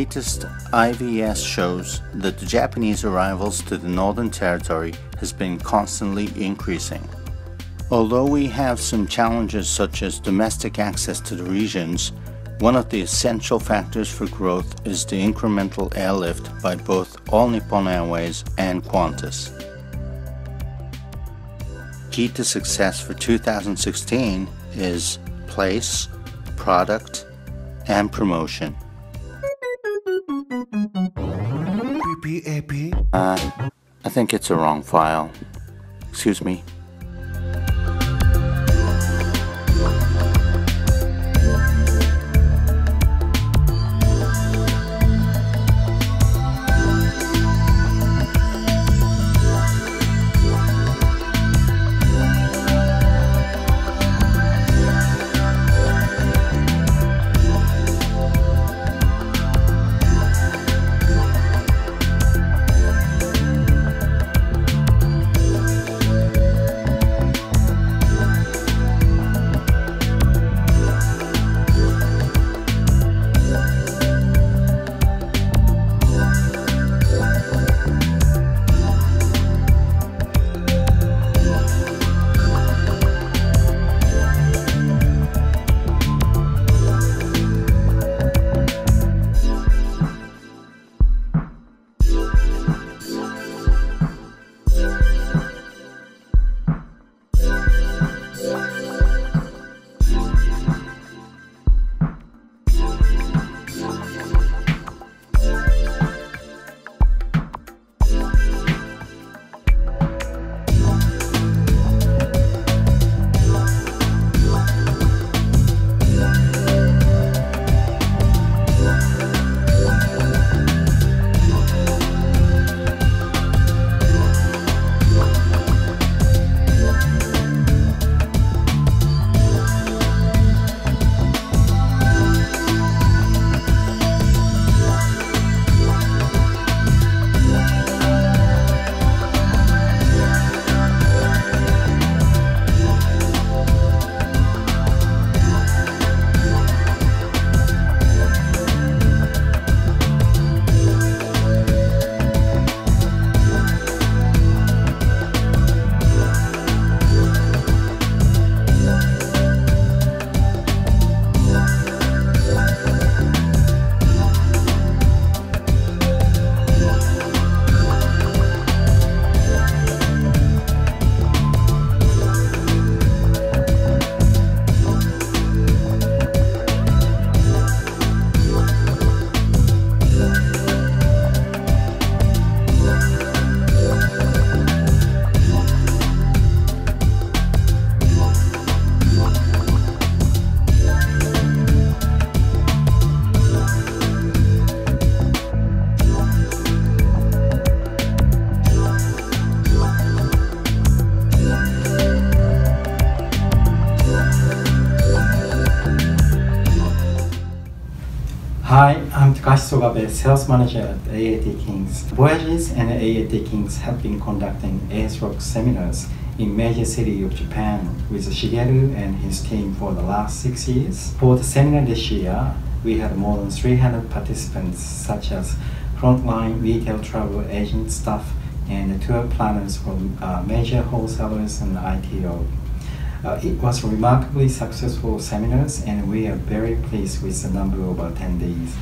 latest IVS shows that the Japanese arrivals to the Northern Territory has been constantly increasing. Although we have some challenges such as domestic access to the regions, one of the essential factors for growth is the incremental airlift by both All Nippon Airways and Qantas. Key to success for 2016 is place, product, and promotion. Uh, I think it's a wrong file. Excuse me. I'm Takashi Sogabe, sales manager at AAT Kings. Voyages and AAT Kings have been conducting Ayers Rock seminars in major cities of Japan with Shigeru and his team for the last six years. For the seminar this year, we had more than 300 participants such as frontline retail travel agent staff and tour planners from uh, major wholesalers and ITO. Uh, it was remarkably successful seminars and we are very pleased with the number of attendees.